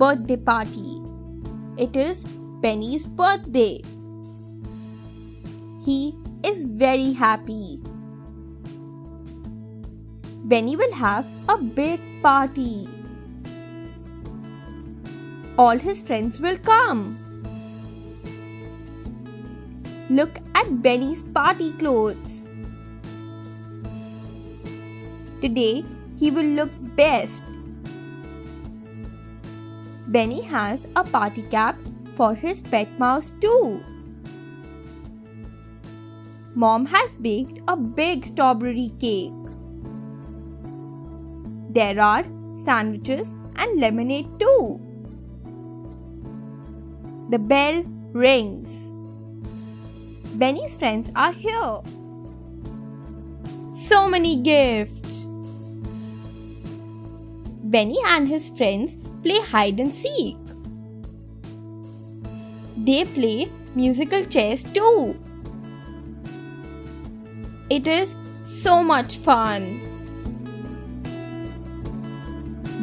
birthday party. It is Benny's birthday. He is very happy. Benny will have a big party. All his friends will come. Look at Benny's party clothes. Today he will look best. Benny has a party cap for his pet mouse too. Mom has baked a big strawberry cake. There are sandwiches and lemonade too. The bell rings. Benny's friends are here. So many gifts. Benny and his friends play hide and seek. They play musical chairs too. It is so much fun.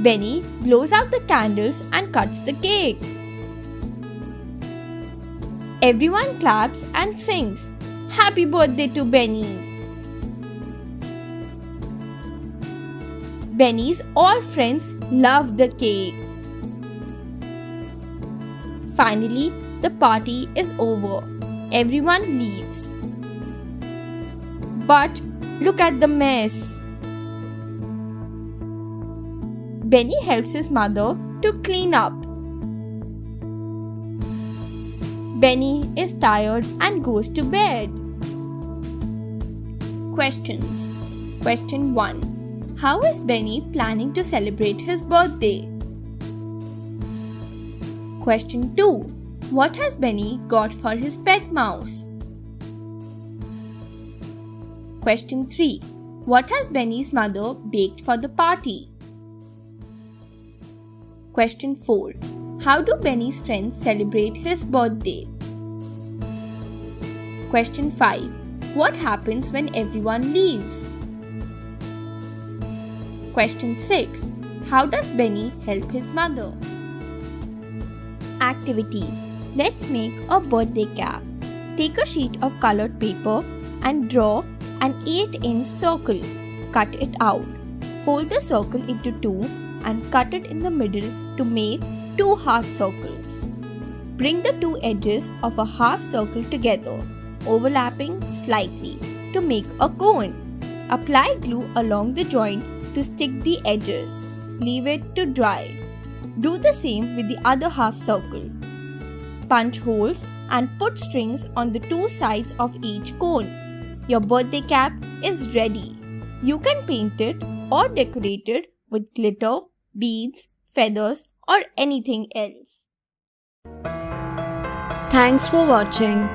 Benny blows out the candles and cuts the cake. Everyone claps and sings, Happy birthday to Benny! Benny's all friends love the cake. Finally, the party is over. Everyone leaves. But look at the mess. Benny helps his mother to clean up. Benny is tired and goes to bed. Questions Question 1 How is Benny planning to celebrate his birthday? Question 2 What has Benny got for his pet mouse? Question 3 What has Benny's mother baked for the party? Question 4. How do Benny's friends celebrate his birthday? Question 5. What happens when everyone leaves? Question 6. How does Benny help his mother? Activity Let's make a birthday cap. Take a sheet of colored paper and draw an 8 inch circle. Cut it out. Fold the circle into two and cut it in the middle to make two half circles. Bring the two edges of a half circle together, overlapping slightly to make a cone. Apply glue along the joint to stick the edges. Leave it to dry. Do the same with the other half circle. Punch holes and put strings on the two sides of each cone. Your birthday cap is ready. You can paint it or decorate it with glitter, beads, feathers, or anything else. Thanks for watching.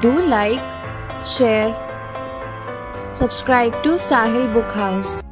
Do like, share, subscribe to Sahil Book House.